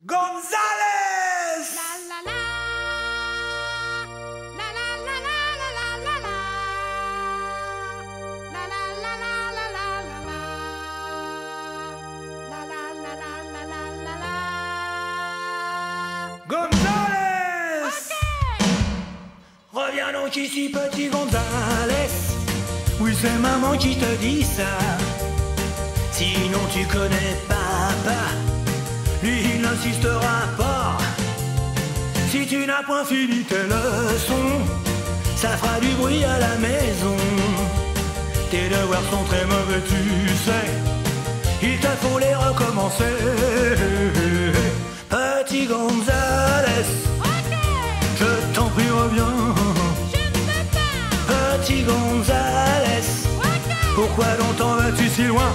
González La la la La la la la la la la la La la la la la la la la La la la la la la la la González Reviens donc ici, petit González. Oui, c'est maman qui te dit ça. Sinon, tu connais papa. Pas. Si tu n'as point fini tes leçons, ça fera du bruit à la maison. Tes devoirs sont très mauvais, tu sais. Il te faut les recommencer. Petit González. Je t'en prie, reviens. Petit González, pourquoi longtemps vas-tu si loin?